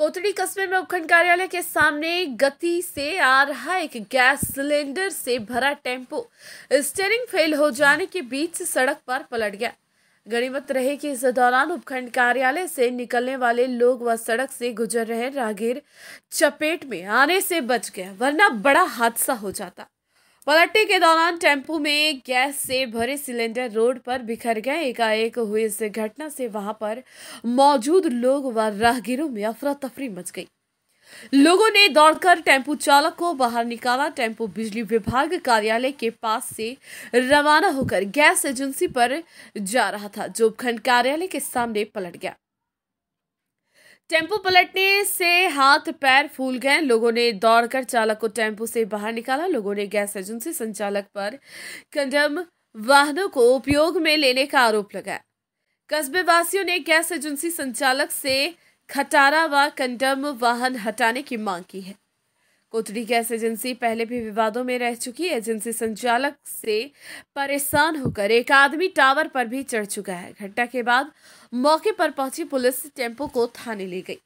कोतड़ी कस्बे में उपखंड कार्यालय के सामने गति से आ रहा एक गैस सिलेंडर से भरा टेंपो। स्टेयरिंग फेल हो जाने के बीच सड़क पर पलट गया। गणिमत रहे कि इस दौरान उपखंड कार्यालय से निकलने वाले लोग व सड़क से गुजर रहे राहगीर चपेट में आने से बच गया वरना बड़ा हादसा हो जाता। पलटने के दौरान टेंपो में गैस से भरे सिलेंडर रोड पर बिखर गए। एकाएक हुई इस घटना से वहाँ पर मौजूद लोग व राहगीरों में अफरा तफरी मच गई। लोगों ने दौड़कर टेंपो चालक को बाहर निकाला। टेंपो बिजली विभाग कार्यालय के पास से रवाना होकर गैस एजेंसी पर जा रहा था, जो उपखंड कार्यालय के सामने पलट गया। टेंपो पलटने से हाथ पैर फूल गए। लोगों ने दौड़कर चालक को टेंपो से बाहर निकाला। लोगों ने गैस एजेंसी संचालक पर कंडम वाहनों को उपयोग में लेने का आरोप लगाया। कस्बे वासियों ने गैस एजेंसी संचालक से खटारा व कंडम वाहन हटाने की मांग की है। कोतड़ी गैस एजेंसी पहले भी विवादों में रह चुकी एजेंसी संचालक से परेशान होकर एक आदमी टावर पर भी चढ़ चुका है। घटना के बाद मौके पर पहुँची पुलिस टेंपो को थाने ले गई।